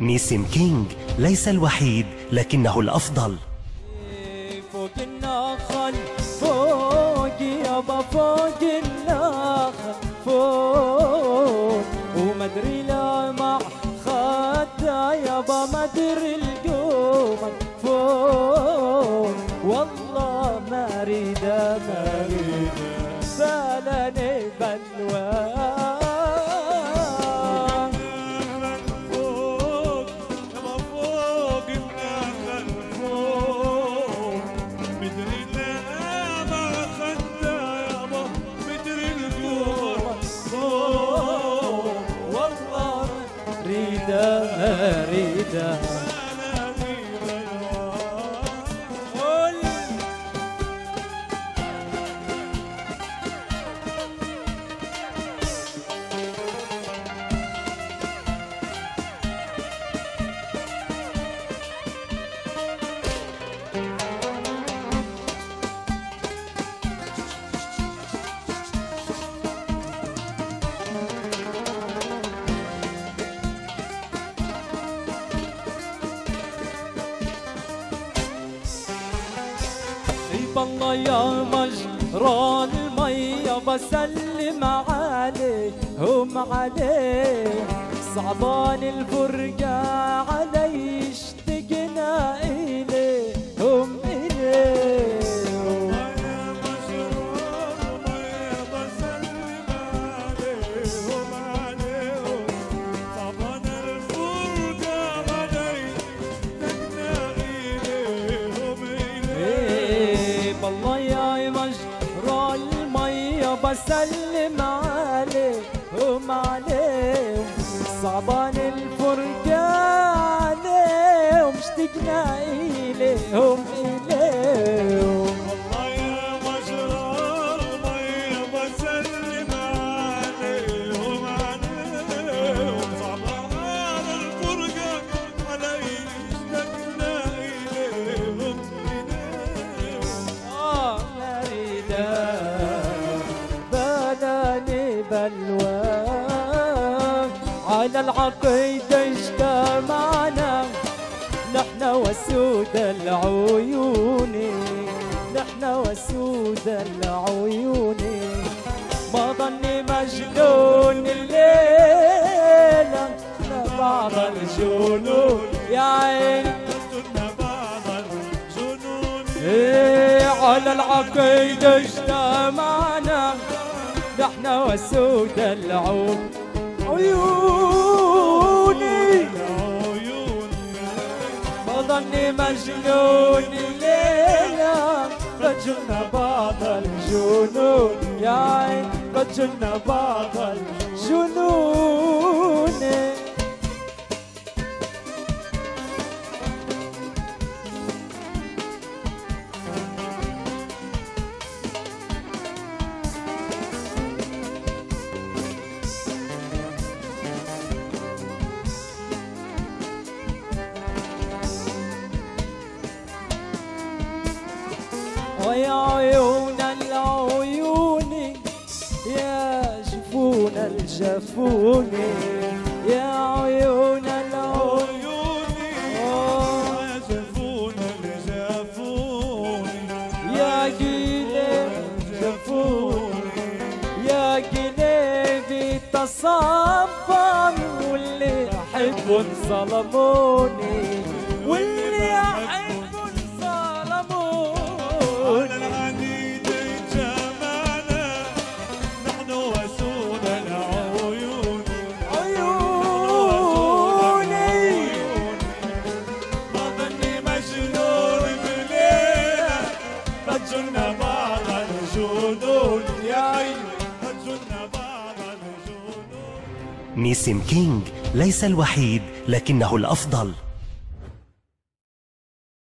نيسم كينج ليس الوحيد لكنه الأفضل. فوق النخل فوق يابا فوق النخل فوق. ومدري لا مع خدها يابا مدري القوم فوق. والله ما أريد ما اريد سالني بلوى does. بالله يا مجرى المية بسلم عليه هم عليه. صعبان الفرقة علي اشتقنا إليه. بالله يا مجرى المية بسلم عليه هم عليه صعبان الفرقة عليهم اشتقنا إليهم إليهم بلوى. على العقيدة اجتمعنا نحن وسود العيون. نحن وسود العيون. ما ظني مجنون الليلة بعض الجنون. يا الجنون إيه على العقيدة اجتمعنا نحن وسود العون عيوني العيون ما ظني مجنون الليلة. قد جلنا بعض الجنون يا عين قد جلنا بعض الجنون. ويا عيون العيون يا جفون الجفون يا عيون العيون آه. جفون الجفون يا قلب جفون يا قلبي تصبر واللي احب ظلموني واللي احب نيسم كينج ليس الوحيد لكنه الأفضل.